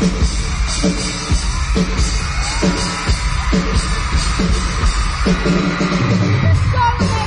Let's go!